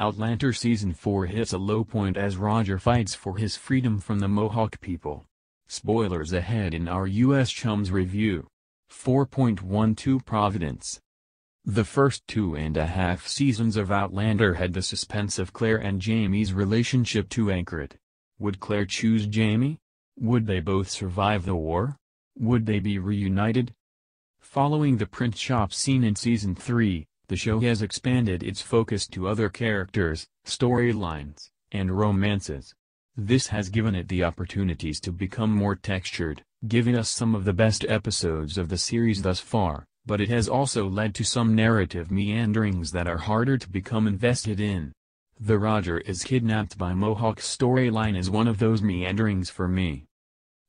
Outlander Season 4 hits a low point as Roger fights for his freedom from the Mohawk people. Spoilers ahead in our U.S. Chums review. 4.12 Providence The first two and a half seasons of Outlander had the suspense of Claire and Jamie's relationship to anchor it. Would Claire choose Jamie? Would they both survive the war? Would they be reunited? Following the print shop scene in Season 3, the show has expanded its focus to other characters, storylines, and romances. This has given it the opportunities to become more textured, giving us some of the best episodes of the series thus far, but it has also led to some narrative meanderings that are harder to become invested in. The Roger is kidnapped by Mohawk storyline is one of those meanderings for me.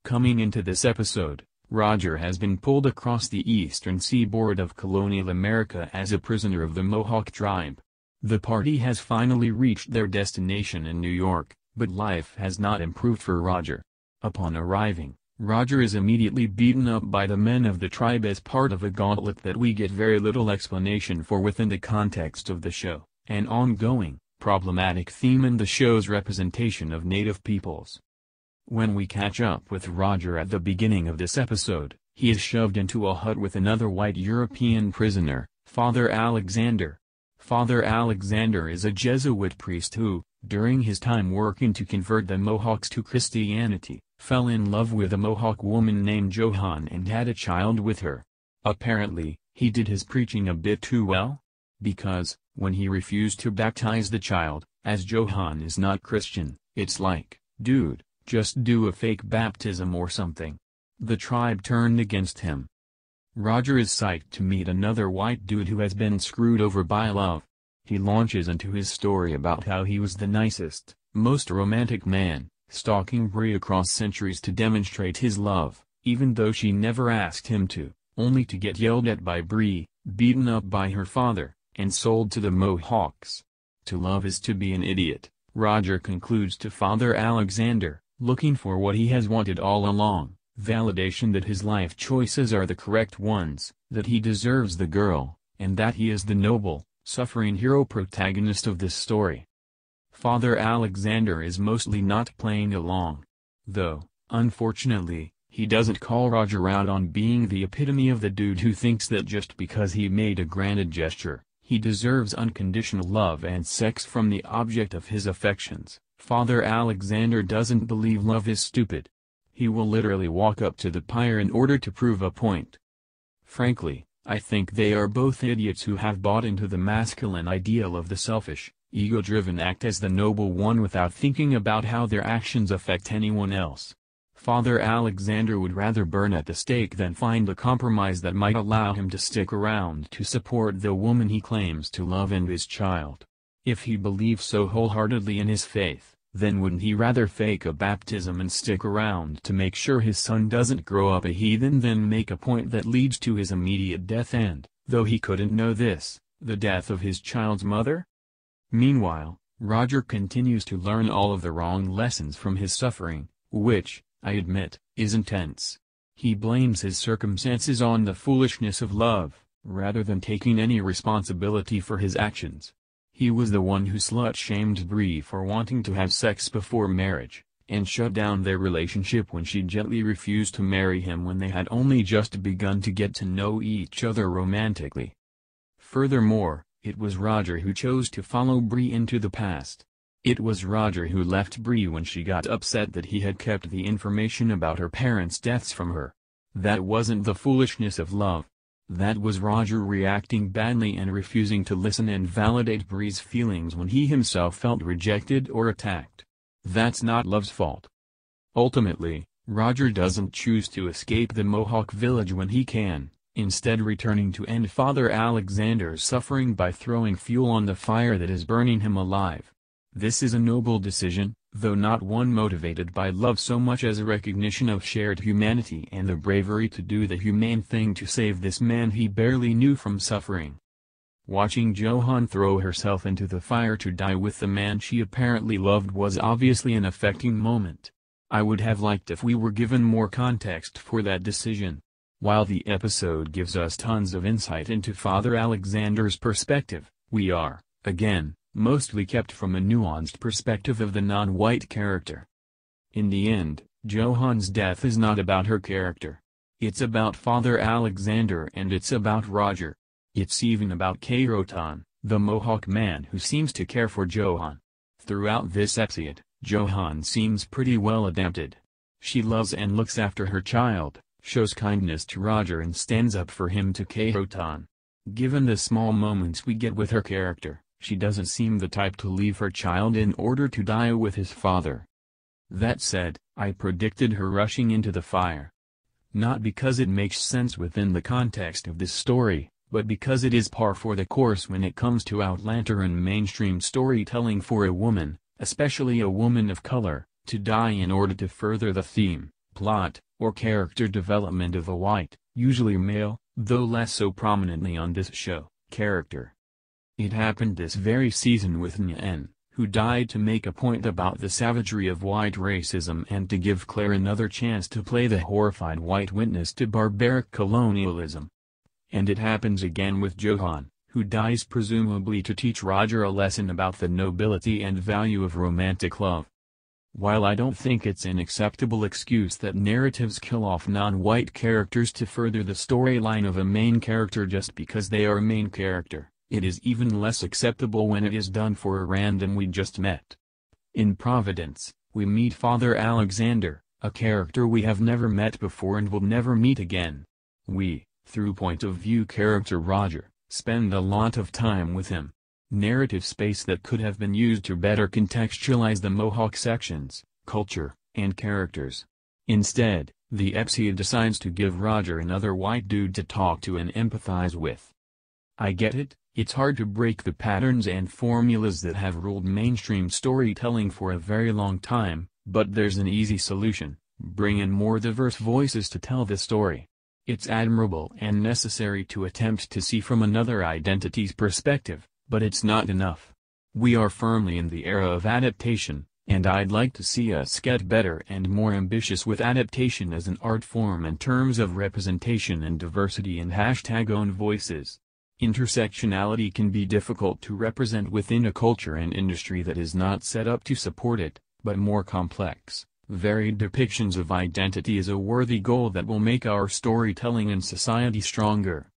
Coming into this episode, Roger has been pulled across the eastern seaboard of colonial America as a prisoner of the Mohawk tribe. The party has finally reached their destination in New York, but life has not improved for Roger. Upon arriving, Roger is immediately beaten up by the men of the tribe as part of a gauntlet that we get very little explanation for within the context of the show, an ongoing, problematic theme in the show's representation of native peoples. When we catch up with Roger at the beginning of this episode, he is shoved into a hut with another white European prisoner, Father Alexander. Father Alexander is a Jesuit priest who, during his time working to convert the Mohawks to Christianity, fell in love with a Mohawk woman named Johan and had a child with her. Apparently, he did his preaching a bit too well? Because, when he refused to baptize the child, as Johan is not Christian, it's like, dude, just do a fake baptism or something. The tribe turned against him. Roger is psyched to meet another white dude who has been screwed over by love. He launches into his story about how he was the nicest, most romantic man, stalking Bree across centuries to demonstrate his love, even though she never asked him to, only to get yelled at by Bree, beaten up by her father, and sold to the Mohawks. To love is to be an idiot, Roger concludes to Father Alexander, looking for what he has wanted all along, validation that his life choices are the correct ones, that he deserves the girl, and that he is the noble, suffering hero protagonist of this story. Father Alexander is mostly not playing along. Though, unfortunately, he doesn't call Roger out on being the epitome of the dude who thinks that just because he made a granted gesture, he deserves unconditional love and sex from the object of his affections. Father Alexander doesn't believe love is stupid. He will literally walk up to the pyre in order to prove a point. Frankly, I think they are both idiots who have bought into the masculine ideal of the selfish, ego-driven act as the noble one without thinking about how their actions affect anyone else. Father Alexander would rather burn at the stake than find a compromise that might allow him to stick around to support the woman he claims to love and his child. If he believes so wholeheartedly in his faith, then wouldn't he rather fake a baptism and stick around to make sure his son doesn't grow up a heathen than make a point that leads to his immediate death and, though he couldn't know this, the death of his child's mother? Meanwhile, Roger continues to learn all of the wrong lessons from his suffering, which, I admit, is intense. He blames his circumstances on the foolishness of love, rather than taking any responsibility for his actions. He was the one who slut-shamed Bree for wanting to have sex before marriage, and shut down their relationship when she gently refused to marry him when they had only just begun to get to know each other romantically. Furthermore, it was Roger who chose to follow Bree into the past. It was Roger who left Bree when she got upset that he had kept the information about her parents' deaths from her. That wasn't the foolishness of love, that was Roger reacting badly and refusing to listen and validate Bree's feelings when he himself felt rejected or attacked. That's not love's fault. Ultimately, Roger doesn't choose to escape the Mohawk village when he can, instead returning to end Father Alexander's suffering by throwing fuel on the fire that is burning him alive. This is a noble decision, though not one motivated by love so much as a recognition of shared humanity and the bravery to do the humane thing to save this man he barely knew from suffering. Watching Johan throw herself into the fire to die with the man she apparently loved was obviously an affecting moment. I would have liked if we were given more context for that decision. While the episode gives us tons of insight into Father Alexander's perspective, we are, again, mostly kept from a nuanced perspective of the non-white character. In the end, Johan's death is not about her character. It's about Father Alexander and it's about Roger. It's even about Kaheroton, the Mohawk man who seems to care for Johan. Throughout this episode, Johan seems pretty well adapted. She loves and looks after her child, shows kindness to Roger and stands up for him to Kaheroton. Given the small moments we get with her character, she doesn't seem the type to leave her child in order to die with his father. That said, I predicted her rushing into the fire. Not because it makes sense within the context of this story, but because it is par for the course when it comes to Outlander and mainstream storytelling for a woman, especially a woman of color, to die in order to further the theme, plot, or character development of a white, usually male, though less so prominently on this show, character. It happened this very season with Nguyen, who died to make a point about the savagery of white racism and to give Claire another chance to play the horrified white witness to barbaric colonialism. And it happens again with Johan, who dies presumably to teach Roger a lesson about the nobility and value of romantic love. While I don't think it's an acceptable excuse that narratives kill off non-white characters to further the storyline of a main character just because they are a main character, it is even less acceptable when it is done for a random we just met. In Providence, we meet Father Alexander, a character we have never met before and will never meet again. We, through point of view character Roger, spend a lot of time with him. Narrative space that could have been used to better contextualize the Mohawk sections, culture, and characters. Instead, the episode decides to give Roger another white dude to talk to and empathize with. I get it, it's hard to break the patterns and formulas that have ruled mainstream storytelling for a very long time, but there's an easy solution, bring in more diverse voices to tell the story. It's admirable and necessary to attempt to see from another identity's perspective, but it's not enough. We are firmly in the era of adaptation, and I'd like to see us get better and more ambitious with adaptation as an art form in terms of representation and diversity and hashtag own voices. Intersectionality can be difficult to represent within a culture and industry that is not set up to support it, but more complex. Varied depictions of identity is a worthy goal that will make our storytelling and society stronger.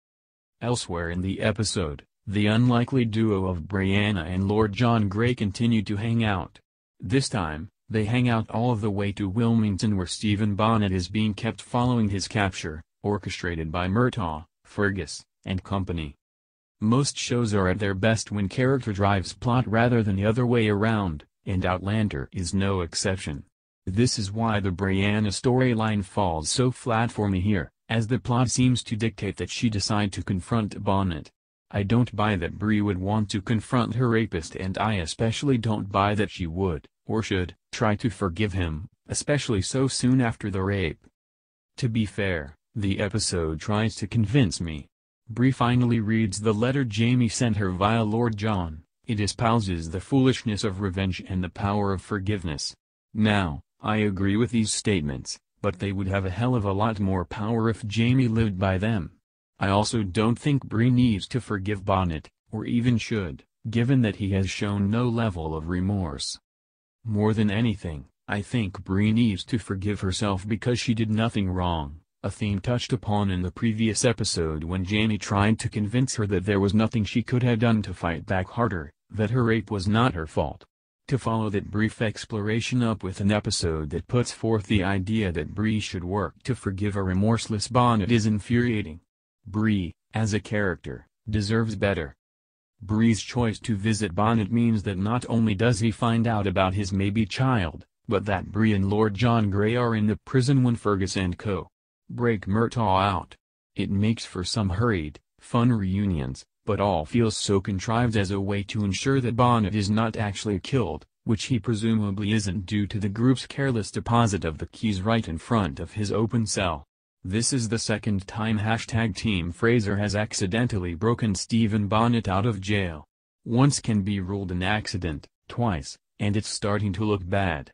Elsewhere in the episode, the unlikely duo of Brianna and Lord John Grey continue to hang out. This time, they hang out all the way to Wilmington where Stephen Bonnet is being kept following his capture, orchestrated by Murtagh, Fergus, and company. Most shows are at their best when character drives plot rather than the other way around, and Outlander is no exception. This is why the Brianna storyline falls so flat for me here, as the plot seems to dictate that she decide to confront Bonnet. I don't buy that Bree would want to confront her rapist and I especially don't buy that she would, or should, try to forgive him, especially so soon after the rape. To be fair, the episode tries to convince me. Bree finally reads the letter Jamie sent her via Lord John, it espouses the foolishness of revenge and the power of forgiveness. Now, I agree with these statements, but they would have a hell of a lot more power if Jamie lived by them. I also don't think Bree needs to forgive Bonnet, or even should, given that he has shown no level of remorse. More than anything, I think Bree needs to forgive herself because she did nothing wrong, a theme touched upon in the previous episode when Jamie tried to convince her that there was nothing she could have done to fight back harder, that her rape was not her fault. To follow that brief exploration up with an episode that puts forth the idea that Bree should work to forgive a remorseless Bonnet is infuriating. Bree, as a character, deserves better. Bree's choice to visit Bonnet means that not only does he find out about his maybe child, but that Bree and Lord John Grey are in the prison when Fergus and co. break Murtagh out. It makes for some hurried, fun reunions, but all feels so contrived as a way to ensure that Bonnet is not actually killed, which he presumably isn't due to the group's careless deposit of the keys right in front of his open cell. This is the second time hashtag Team Fraser has accidentally broken Stephen Bonnet out of jail. Once can be ruled an accident, twice, and it's starting to look bad.